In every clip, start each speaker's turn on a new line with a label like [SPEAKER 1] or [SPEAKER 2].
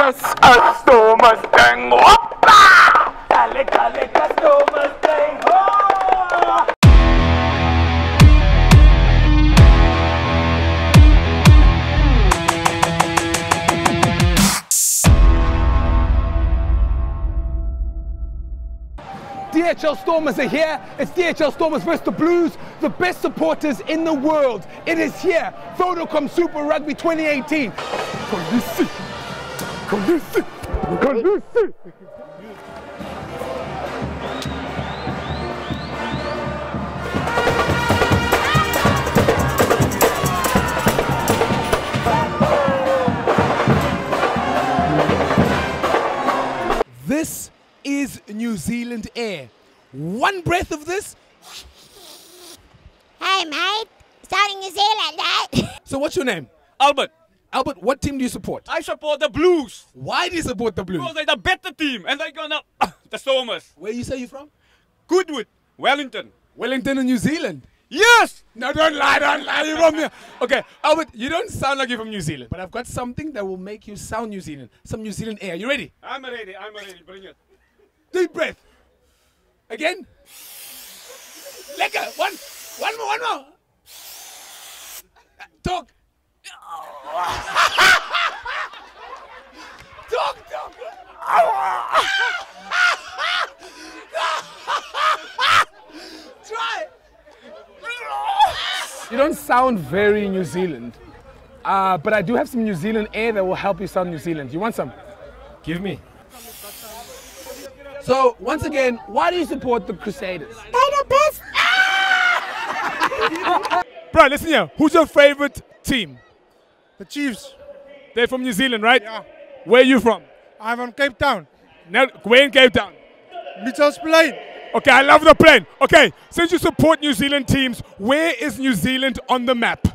[SPEAKER 1] A Mustang. Hoppa! Dale, dale, a storm Mustang. DHL Stormers are here. It's DHL Stormers versus the Blues, the best supporters in the world. It is here. Vodacom Super Rugby 2018. Khaleesi. Khaleesi. Khaleesi. This is New Zealand air. One breath of this.
[SPEAKER 2] Hey, mate. Starting New Zealand, eh?
[SPEAKER 1] So, what's your name?
[SPEAKER 3] Albert,
[SPEAKER 1] Albert, what team do you support?
[SPEAKER 3] I support the Blues
[SPEAKER 1] Why do you support the Blues?
[SPEAKER 3] because they're the better team and they're gonna the Stormers.
[SPEAKER 1] Where you say you're from?
[SPEAKER 3] Goodwood, Wellington.
[SPEAKER 1] Wellington in New Zealand.
[SPEAKER 3] Yes!
[SPEAKER 1] No, don't lie, don't lie. You're from here. Okay, Albert, you don't sound like you're from New Zealand, but I've got something that will make you sound New Zealand. Some New Zealand air. You ready?
[SPEAKER 3] I'm ready, I'm ready, bring it.
[SPEAKER 1] Deep breath. Again. Let go. One, one more, one more. Talk. Talk, talk. Try. You don't sound very New Zealand, uh, but I do have some New Zealand air that will help you sound New Zealand. You want some? Give me. So, once again, why do you support the Crusaders?
[SPEAKER 2] They're the best.
[SPEAKER 1] Bro, listen here. Who's your favorite team?
[SPEAKER 4] The Chiefs.
[SPEAKER 1] They're from New Zealand, right?
[SPEAKER 4] Yeah.
[SPEAKER 1] Where are you from?
[SPEAKER 4] I'm from Cape Town.
[SPEAKER 1] Now, where in Cape Town?
[SPEAKER 4] Mitchell's Plain.
[SPEAKER 1] Okay, I love the plane. Okay, since you support New Zealand teams, where is New Zealand on the map?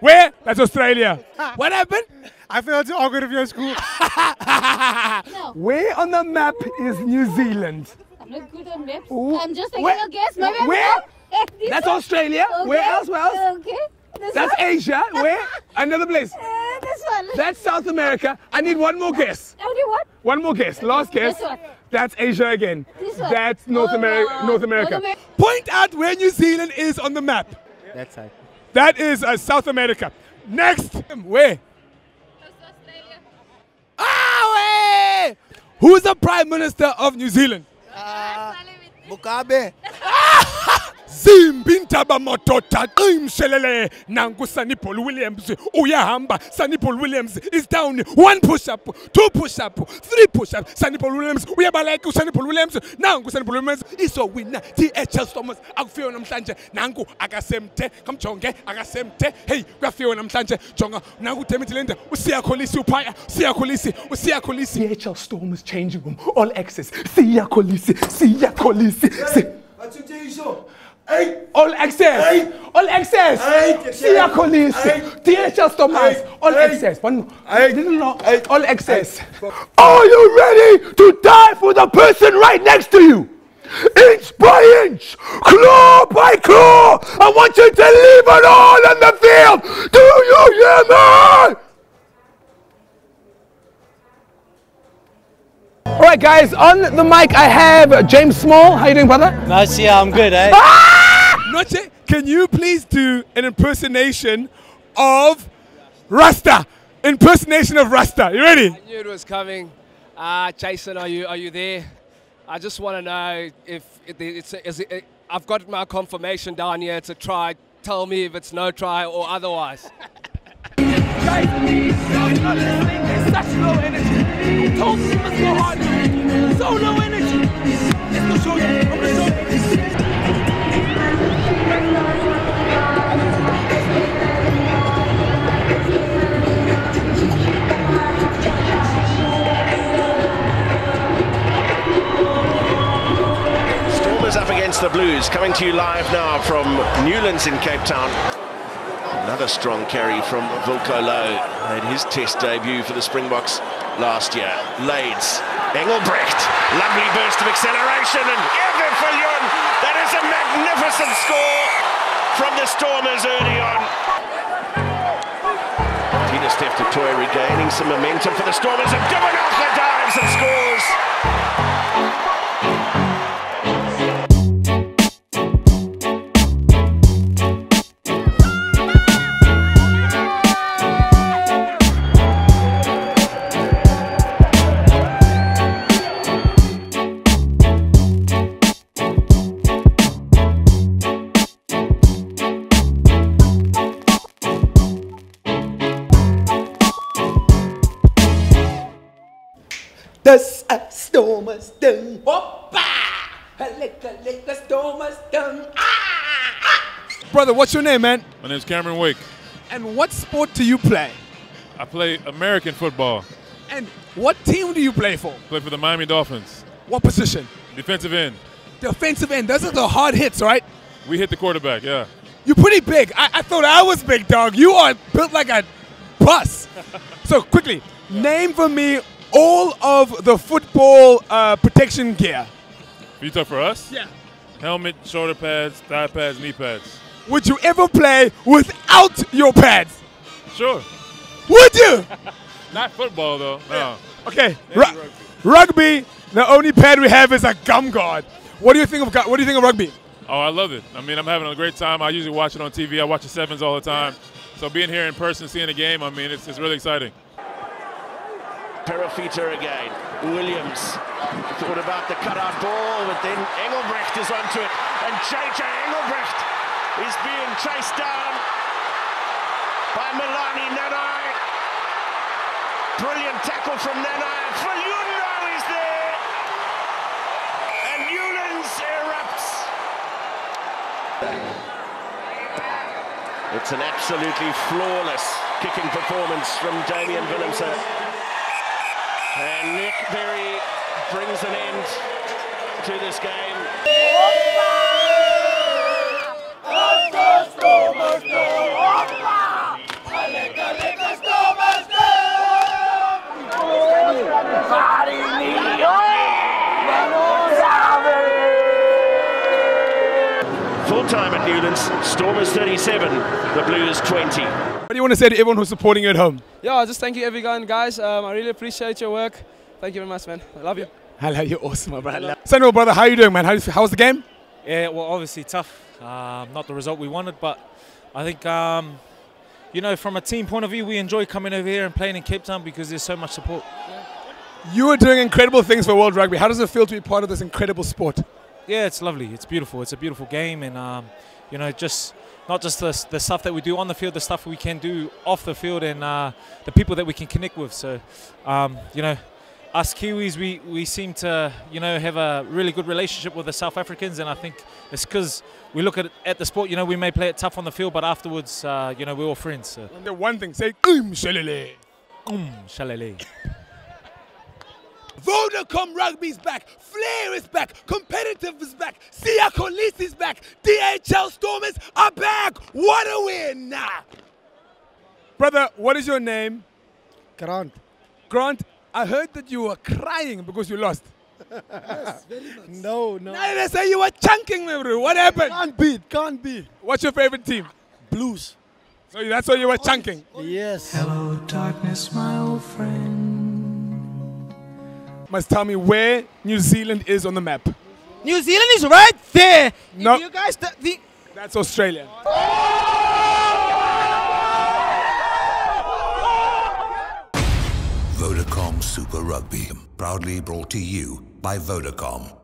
[SPEAKER 1] Where? That's Australia. what happened?
[SPEAKER 4] I failed to awkward of your school.
[SPEAKER 1] Where on the map is New Zealand?
[SPEAKER 5] I'm not good on maps.
[SPEAKER 1] Ooh.
[SPEAKER 5] I'm just taking
[SPEAKER 1] Where-
[SPEAKER 5] a guess. Maybe I'm
[SPEAKER 1] where?
[SPEAKER 5] wrong. This
[SPEAKER 1] That's
[SPEAKER 5] one.
[SPEAKER 1] Australia. Where else? Where else?
[SPEAKER 5] Okay. This
[SPEAKER 1] That's
[SPEAKER 5] one.
[SPEAKER 1] Asia. Where? Another place.
[SPEAKER 5] Uh, this one.
[SPEAKER 1] That's South America. I need one more guess.
[SPEAKER 5] Only what?
[SPEAKER 1] One more guess. Last guess.
[SPEAKER 5] This one.
[SPEAKER 1] That's Asia again.
[SPEAKER 5] This one.
[SPEAKER 1] That's North,
[SPEAKER 5] Oh,
[SPEAKER 1] America.
[SPEAKER 5] no.
[SPEAKER 1] North America.
[SPEAKER 5] North Amer-
[SPEAKER 1] Point out where New Zealand is on the map.
[SPEAKER 4] That's right.
[SPEAKER 1] That is uh, South America. Next, where? Ah, where? Who's the Prime Minister of New Zealand?
[SPEAKER 4] zimbi
[SPEAKER 1] ntaba motota qimshelele nangu sanipol williams uyahamba. Sanipol williams is down. One push up two push up three push up. Sanipol williams uyabaleka. Usanipol williams nangu sanipol williams izowina thl stormers akufiwe namhlanje. Nangu akasemde kamjonge akasemde hey kuyafiwe namhlanje. Jonga nangu udemitilende usiyakholisi uphaya usiyakholisi usiyakholisi. Thl stormers changing room all access siyakholisi siyakholisi hey, si all access. All access. Siya Kolisi. DHL Stormers. All access. One more. Little no. All access. Are you ready to die for the person right next to you? Inch by inch, claw by claw. I want you to leave it all on the field. Do you hear me? All right, guys. On the mic, I have James Small. How you doing, brother?
[SPEAKER 6] Nice, yeah, I'm good, eh?
[SPEAKER 1] Noche, can you please do an impersonation of Rasta? Impersonation of Rasta. You ready?
[SPEAKER 7] I knew it was coming. Uh, Jason, are you are you there? I just want to know if it, it's is it, I've got my confirmation down here to try. Tell me if it's no try or otherwise.
[SPEAKER 1] Guys, you're not listening. There's such low energy. Told you must go harder. So low energy.
[SPEAKER 8] Up against the Blues, coming to you live now from Newlands in Cape Town. Another strong carry from Wilco Louw. Made his test debut for the Springboks last year. Lades, Engelbrecht, lovely burst of acceleration, and EW Viljoen. That is a magnificent score from the Stormers early on. Steph du Toit regaining some momentum for the Stormers and the dives and scores.
[SPEAKER 1] Dis 'n stormers ding. Hoppa! 'n Lekker lekker stormers ding. Ah! Brother, what's your name, man?
[SPEAKER 6] My name's Cameron Wake.
[SPEAKER 1] And what sport do you play?
[SPEAKER 6] I play American football.
[SPEAKER 1] And what team do you play for?
[SPEAKER 6] Play for the Miami Dolphins.
[SPEAKER 1] What position?
[SPEAKER 6] Defensive end.
[SPEAKER 1] Defensive end. Those are the hard hits, right?
[SPEAKER 6] We hit the quarterback, yeah.
[SPEAKER 1] You're pretty big. I, I thought I was big, dog. You are built like a bus. so quickly, name for me all of the football uh, protection gear.
[SPEAKER 6] You talk for us?
[SPEAKER 1] Yeah.
[SPEAKER 6] Helmet, shoulder pads, thigh pads, knee pads.
[SPEAKER 1] Would you ever play without your pads?
[SPEAKER 6] Sure.
[SPEAKER 1] Would you?
[SPEAKER 6] Not football though. No.
[SPEAKER 1] Okay. Ru-
[SPEAKER 6] rugby.
[SPEAKER 1] rugby. The only pad we have is a gum guard. What do you think of What do you think of rugby?
[SPEAKER 6] Oh, I love it. I mean, I'm having a great time. I usually watch it on TV. I watch the sevens all the time. So being here in person, seeing the game, I mean, it's, it's really exciting.
[SPEAKER 8] Perofeta again. Williams thought about the cutout ball, but then Engelbrecht is onto it. And JJ Engelbrecht is being chased down by Melani Nanai. Brilliant tackle from Nanai. Falundo is there. And Newlands erupts. It's an absolutely flawless kicking performance from Damian Willemse. And Nick Berry brings an end to this game. The Blues 20.
[SPEAKER 1] What do you want to say to everyone who's supporting you at home?
[SPEAKER 7] Yeah, just thank you everyone, guys. Um, I really appreciate your work. Thank you very much, man. I love you.
[SPEAKER 1] Hello, you're awesome, my brother. Samuel, brother, how are you doing, man? How, how's the game?
[SPEAKER 9] Yeah, well, obviously tough. Um, not the result we wanted, but I think, um, you know, from a team point of view, we enjoy coming over here and playing in Cape Town because there's so much support.
[SPEAKER 1] You are doing incredible things for World Rugby. How does it feel to be part of this incredible sport?
[SPEAKER 9] Yeah, it's lovely. It's beautiful. It's a beautiful game, and um, you know, just not just the, the stuff that we do on the field, the stuff we can do off the field, and uh, the people that we can connect with. So, um, you know, us Kiwis, we, we seem to, you know, have a really good relationship with the South Africans, and I think it's because we look at at the sport. You know, we may play it tough on the field, but afterwards, uh, you know, we're all friends. So,
[SPEAKER 1] The one thing, say, um, shalele.
[SPEAKER 9] mm, shalele.
[SPEAKER 1] Vodacom Rugby's back. Flair is back. Competitive is back. Siya Kolisi is back. DHL Stormers are back. What a win! Brother, what is your name?
[SPEAKER 4] Grant.
[SPEAKER 1] Grant, I heard that you were crying because you lost. yes, very much.
[SPEAKER 4] No, no.
[SPEAKER 1] Now they say you were chunking, my bro. What happened?
[SPEAKER 4] Can't beat, Can't be.
[SPEAKER 1] What's your favorite team?
[SPEAKER 4] Blues.
[SPEAKER 1] So that's why you were oh, chunking.
[SPEAKER 4] Yes.
[SPEAKER 10] Hello, darkness, my old friend.
[SPEAKER 1] Must tell me where New Zealand is on the map.
[SPEAKER 11] New Zealand is right there.
[SPEAKER 1] No.
[SPEAKER 11] You guys th- think
[SPEAKER 1] That's Australia.
[SPEAKER 12] Vodacom Super Rugby, proudly brought to you by Vodacom.